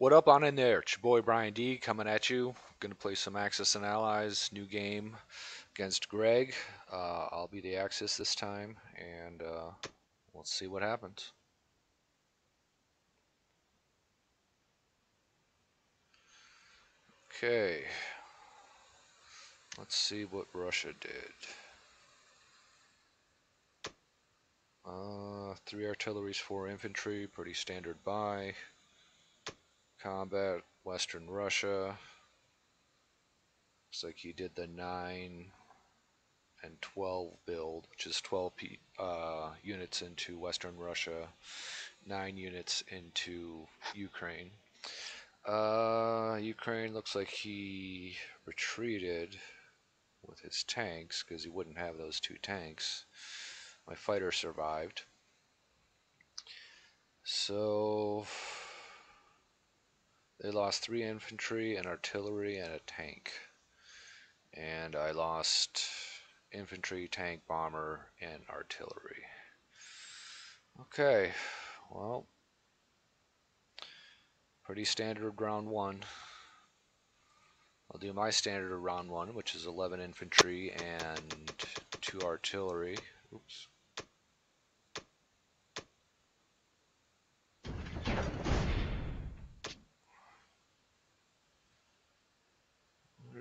What up on in there? It's your boy Brian D coming at you. Gonna play some Axis and Allies, new game against Greg. Uh, I'll be the Axis this time, and uh, we'll see what happens. Okay, let's see what Russia did. Uh, three artilleries, four infantry, pretty standard buy combat, Western Russia. Looks like he did the 9 and 12 build, which is 12 uh, units into Western Russia, 9 units into Ukraine. Uh, Ukraine looks like he retreated with his tanks because he wouldn't have those two tanks. My fighter survived. So they lost three infantry, and artillery, and a tank. And I lost infantry, tank, bomber, and artillery. Okay, well, pretty standard round one. I'll do my standard round one, which is 11 infantry and 2 artillery. Oops.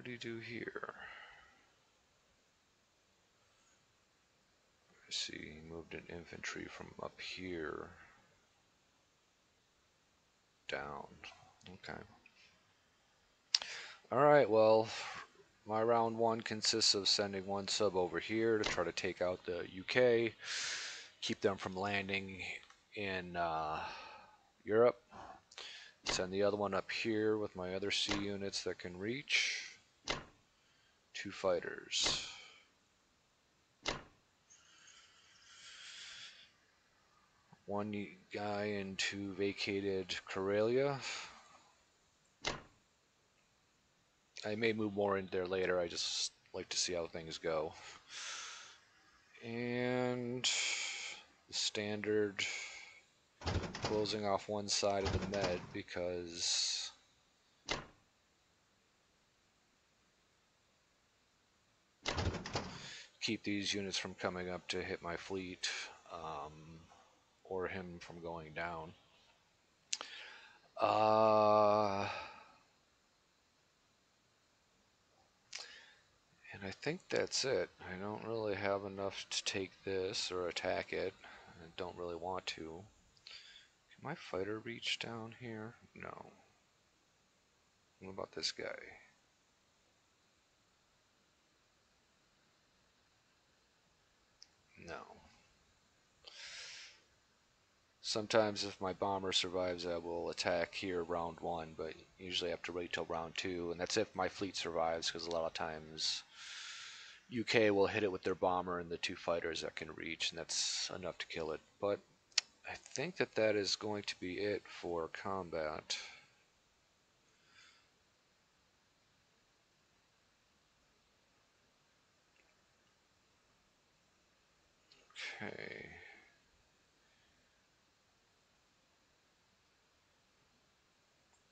Did he do here? I see, he moved an infantry from up here down. Okay. Alright, well, my round one consists of sending one sub over here to try to take out the UK, keep them from landing in uh, Europe. Send the other one up here with my other sea units that can reach two fighters. One guy into vacated Karelia. I may move more into there later, I just like to see how things go. And the standard closing off one side of the med because keep these units from coming up to hit my fleet um, or him from going down. Uh, and I think that's it. I don't really have enough to take this or attack it. I don't really want to. Can my fighter reach down here? No. What about this guy? No. Sometimes if my bomber survives, I will attack here round one, but usually I have to wait till round two, and that's if my fleet survives, because a lot of times UK will hit it with their bomber and the two fighters that can reach, and that's enough to kill it. But I think that that is going to be it for combat. Okay.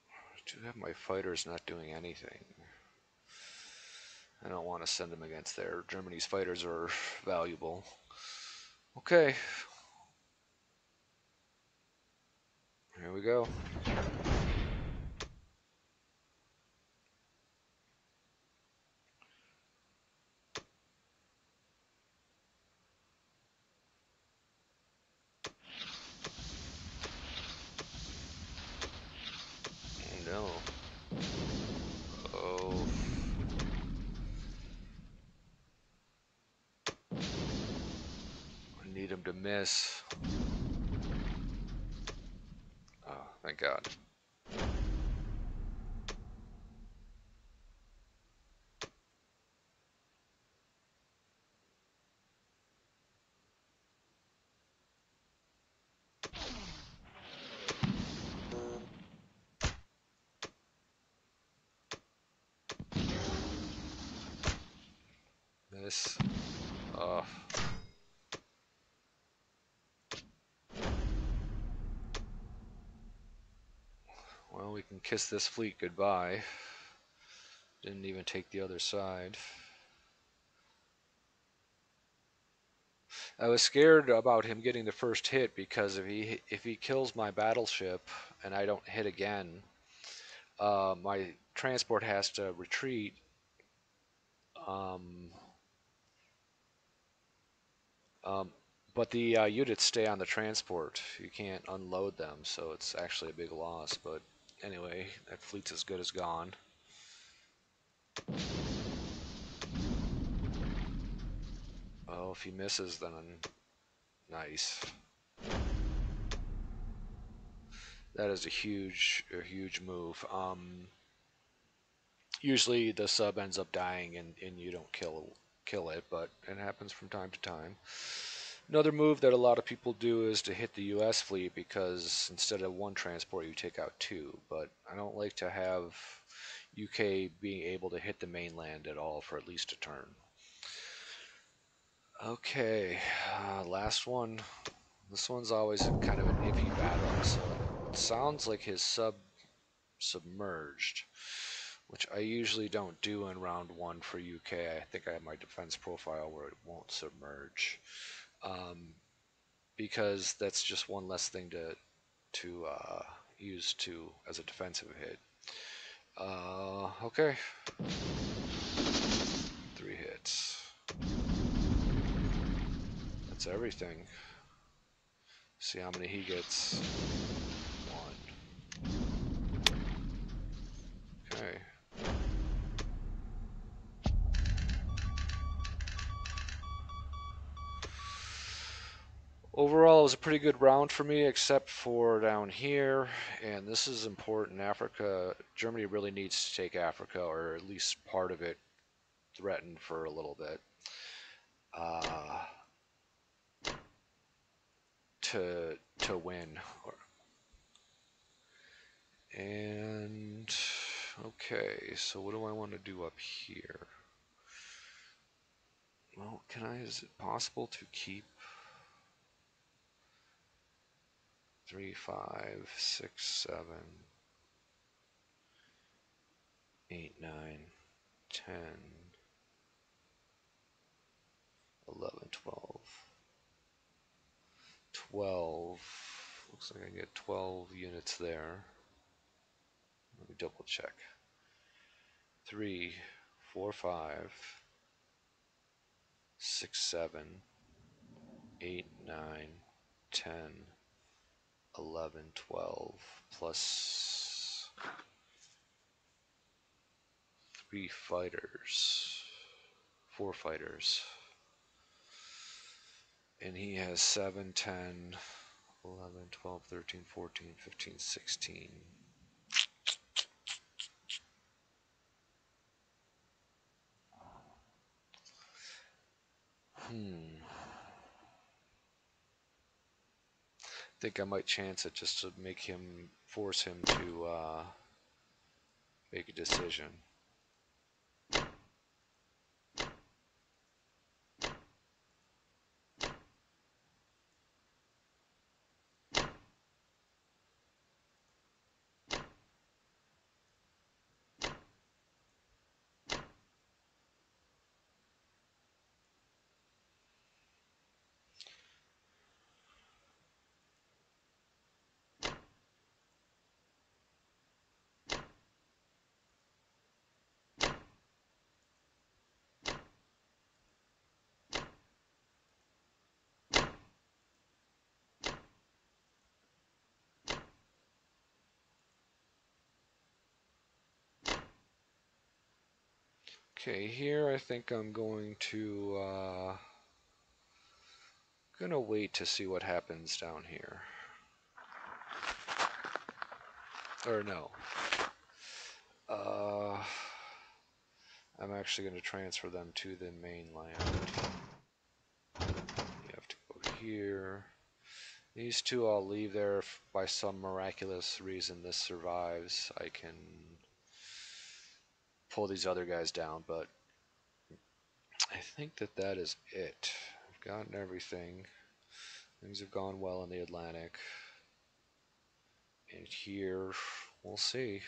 I do have my fighters not doing anything. I don't want to send them against there. Germany's fighters are valuable. Okay. Here we go. To miss. Oh, thank God. This. Oh. Can kiss this fleet goodbye. Didn't even take the other side. I was scared about him getting the first hit because if he if he kills my battleship and I don't hit again, uh, my transport has to retreat. Um, um, but the uh, units stay on the transport. You can't unload them, so it's actually a big loss. But anyway, that fleet's as good as gone. Oh, if he misses, then nice. That is a huge, a huge move. Um, usually the sub ends up dying and, and you don't kill kill it, but it happens from time to time. Another move that a lot of people do is to hit the U.S. fleet because instead of one transport, you take out two. But I don't like to have UK being able to hit the mainland at all for at least a turn. Okay, uh, last one. This one's always kind of an iffy battle. So it sounds like his sub submerged, which I usually don't do in round one for UK. I think I have my defense profile where it won't submerge um, because that's just one less thing to to uh, use to as a defensive hit. Uh, okay, three hits. That's everything. See how many he gets. Pretty good round for me, except for down here, and this is important. Africa, Germany really needs to take Africa, or at least part of it, threatened for a little bit. Uh, to to win. And okay, so what do I want to do up here? Well, can I? Is it possible to keep? Three, five, six, seven, eight, nine, ten, eleven, twelve. Twelve. Looks like I get twelve units there. Let me double check. Three, four, five, six, seven, eight, nine, ten. 11, 12, plus three fighters, four fighters. And he has 7, 10, 11, 12, 13, 14, 15, 16. Hmm. Think I might chance it just to make him force him to uh, make a decision. Okay, here I think I'm going to uh, gonna wait to see what happens down here. Or no. Uh, I'm actually going to transfer them to the mainland. You have to go here. These two I'll leave there by some miraculous reason this survives. I can pull these other guys down, but I think that that is it. I've gotten everything. Things have gone well in the Atlantic. And here, we'll see.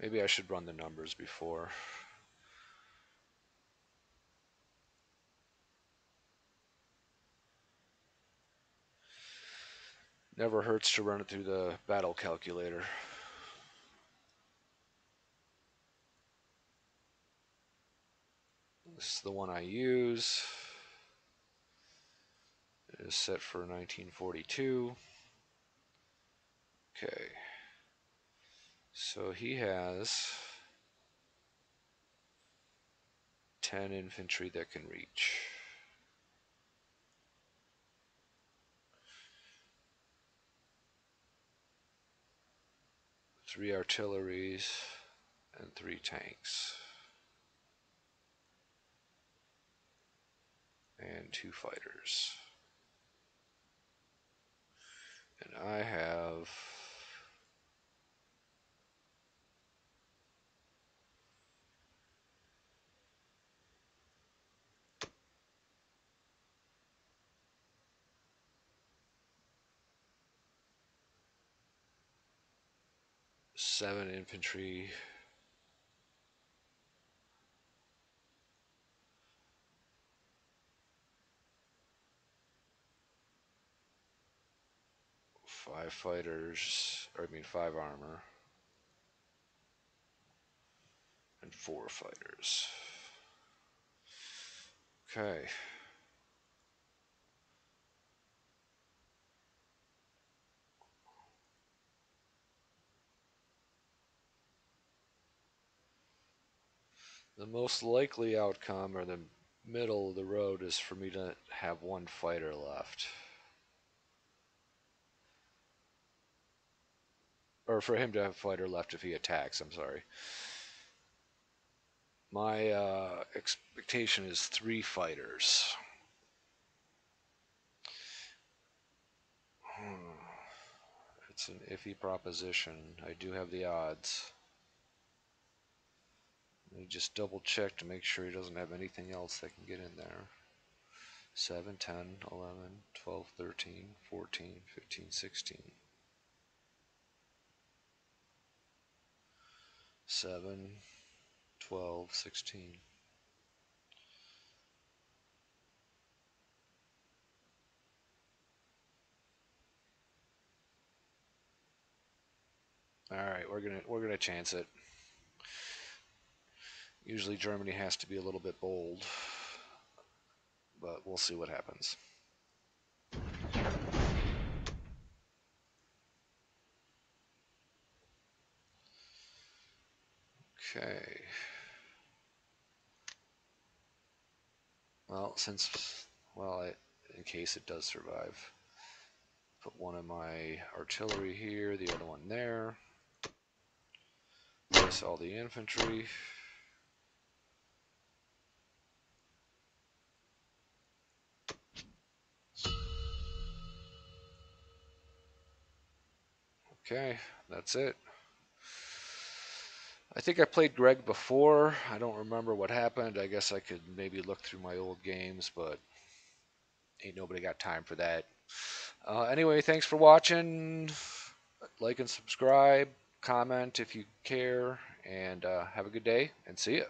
Maybe I should run the numbers before. Never hurts to run it through the battle calculator. This is the one I use. It is set for 1942. Okay. So he has 10 infantry that can reach. Three artilleries and three tanks. And two fighters. And I have seven infantry. Five fighters, or I mean five armor. And four fighters. Okay. The most likely outcome or the middle of the road is for me to have one fighter left. Or for him to have a fighter left if he attacks, I'm sorry. My uh, expectation is three fighters. Hmm. It's an iffy proposition. I do have the odds. Let me just double check to make sure he doesn't have anything else that can get in there. 7, 10, 11, 12, 13, 14, 15, 16. 7, 12, 16. All right, we're gonna we're gonna chance it. Usually Germany has to be a little bit bold, but we'll see what happens. Okay. Well, since, well, I, in case it does survive, put one of my artillery here, the other one there. Place all the infantry. Okay, that's it. I think I played Greg before. I don't remember what happened. I guess I could maybe look through my old games, but ain't nobody got time for that. Uh, anyway, thanks for watching. Like and subscribe. Comment if you care. And uh, have a good day, and see ya.